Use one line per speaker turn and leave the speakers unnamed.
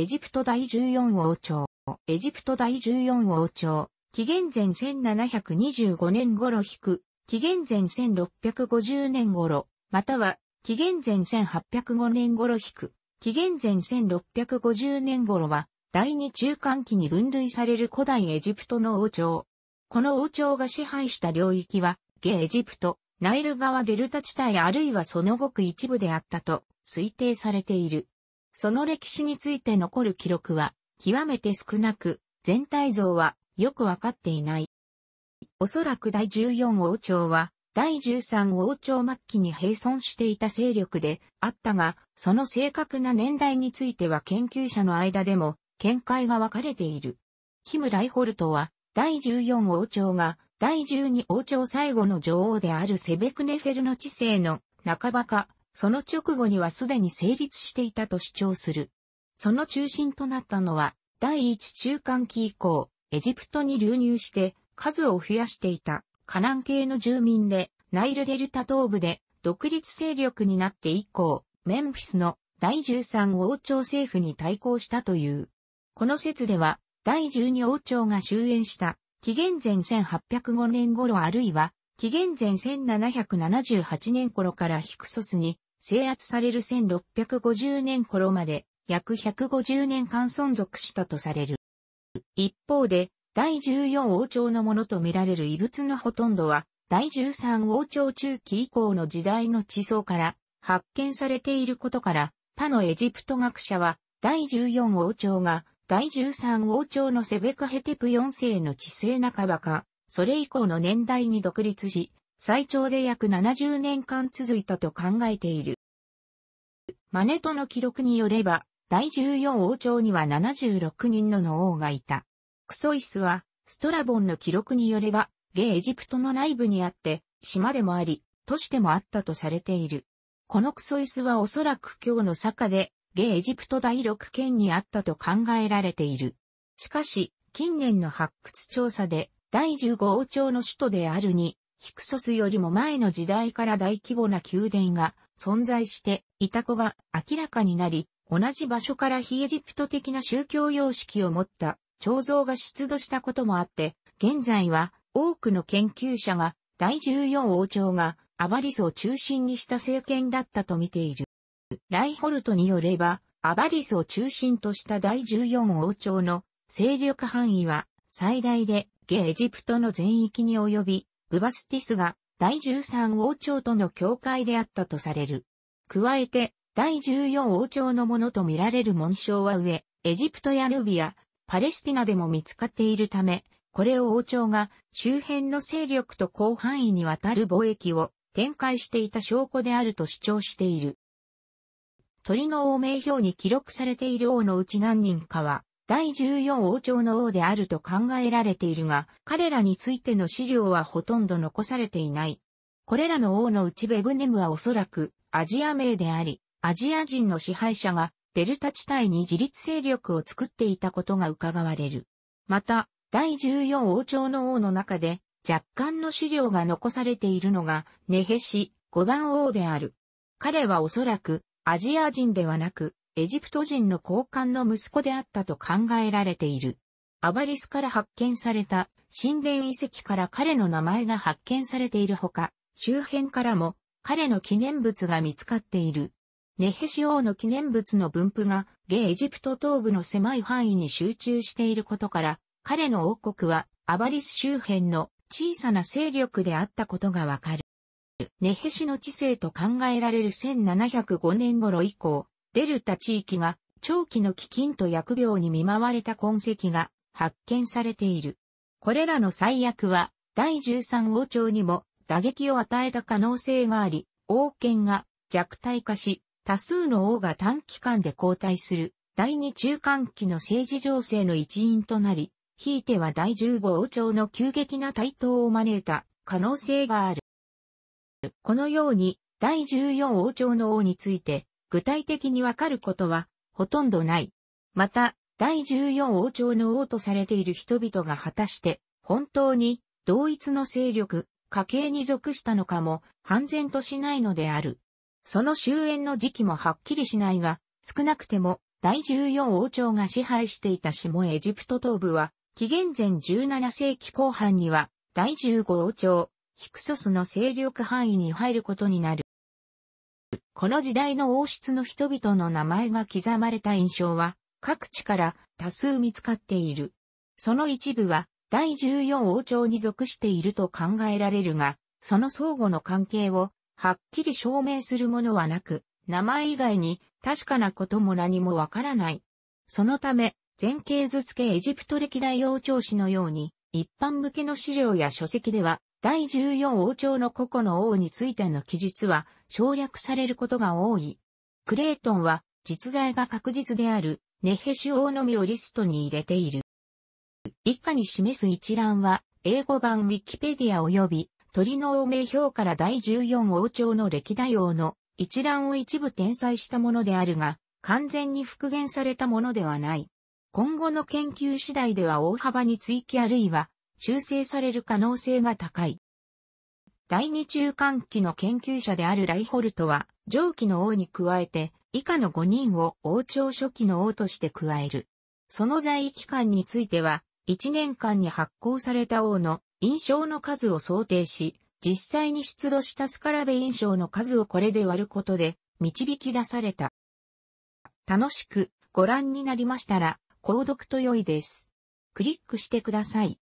エジプト第14王朝。エジプト第14王朝。紀元前1725年頃引く。紀元前1650年頃。または、紀元前1805年頃引く。紀元前1650年頃は、第二中間期に分類される古代エジプトの王朝。この王朝が支配した領域は、ゲエジプト、ナイル川デルタ地帯あるいはそのごく一部であったと推定されている。その歴史について残る記録は極めて少なく、全体像はよくわかっていない。おそらく第14王朝は第13王朝末期に並存していた勢力であったが、その正確な年代については研究者の間でも見解が分かれている。キム・ライホルトは第14王朝が第12王朝最後の女王であるセベクネフェルの治世の半ばか、その直後にはすでに成立していたと主張する。その中心となったのは、第一中間期以降、エジプトに流入して数を増やしていたカナン系の住民で、ナイルデルタ東部で独立勢力になって以降、メンフィスの第13王朝政府に対抗したという。この説では、第12王朝が終焉した紀元前1805年頃あるいは、紀元前1778年頃からヒクソスに制圧される1650年頃まで約150年間存続したとされる。一方で、第14王朝のものとみられる遺物のほとんどは、第13王朝中期以降の時代の地層から発見されていることから、他のエジプト学者は、第14王朝が第13王朝のセベカヘテプ4世の治世半ばか、それ以降の年代に独立し、最長で約70年間続いたと考えている。マネトの記録によれば、第14王朝には76人のの王がいた。クソイスは、ストラボンの記録によれば、ゲエジプトの内部にあって、島でもあり、都市でもあったとされている。このクソイスはおそらく今日の坂で、ゲエジプト第6県にあったと考えられている。しかし、近年の発掘調査で、第15王朝の首都であるに、ヒクソスよりも前の時代から大規模な宮殿が存在していた子が明らかになり、同じ場所から非エジプト的な宗教様式を持った彫像が出土したこともあって、現在は多くの研究者が第14王朝がアバリスを中心にした政権だったと見ている。ライホルトによれば、アバリスを中心とした第14王朝の勢力範囲は最大でゲエジプトの全域に及び、ブバスティスが第13王朝との境界であったとされる。加えて、第14王朝のものとみられる紋章は上、エジプトやルビア、パレスティナでも見つかっているため、これを王朝が周辺の勢力と広範囲にわたる貿易を展開していた証拠であると主張している。鳥の王名表に記録されている王のうち何人かは、第14王朝の王であると考えられているが、彼らについての資料はほとんど残されていない。これらの王のうちベブネムはおそらくアジア名であり、アジア人の支配者がデルタ地帯に自立勢力を作っていたことが伺われる。また、第14王朝の王の中で若干の資料が残されているのがネヘシ5番王である。彼はおそらくアジア人ではなく、エジプト人の高官の息子であったと考えられている。アバリスから発見された神殿遺跡から彼の名前が発見されているほか、周辺からも彼の記念物が見つかっている。ネヘシ王の記念物の分布がゲエジプト東部の狭い範囲に集中していることから、彼の王国はアバリス周辺の小さな勢力であったことがわかる。ネヘシの治世と考えられる1705年頃以降、デルタ地域が長期の飢饉と疫病に見舞われた痕跡が発見されている。これらの最悪は第13王朝にも打撃を与えた可能性があり、王権が弱体化し、多数の王が短期間で交代する第二中間期の政治情勢の一因となり、ひいては第15王朝の急激な台頭を招いた可能性がある。このように第14王朝の王について具体的にわかることはほとんどない。また、第14王朝の王とされている人々が果たして本当に同一の勢力、家系に属したのかも判然としないのである。その終焉の時期もはっきりしないが、少なくても第14王朝が支配していた下エジプト東部は、紀元前17世紀後半には、第15王朝、ヒクソスの勢力範囲に入ることになる。この時代の王室の人々の名前が刻まれた印象は、各地から多数見つかっている。その一部は、第14王朝に属していると考えられるが、その相互の関係をはっきり証明するものはなく、名前以外に確かなことも何もわからない。そのため、前景図付けエジプト歴代王朝史のように、一般向けの資料や書籍では、第14王朝の個々の王についての記述は省略されることが多い。クレートンは実在が確実であるネヘシュ王のみをリストに入れている。以下に示す一覧は英語版ウィキペディア及び鳥の王名表から第14王朝の歴代王の一覧を一部転載したものであるが、完全に復元されたものではない。今後の研究次第では大幅に追記あるいは修正される可能性が高い。第二中間期の研究者であるライホルトは、上記の王に加えて、以下の5人を王朝初期の王として加える。その在位期間については、1年間に発行された王の印象の数を想定し、実際に出土したスカラベ印象の数をこれで割ることで導き出された。楽しくご覧になりましたら、購読と良いです。クリックしてください。